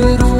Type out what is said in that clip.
with all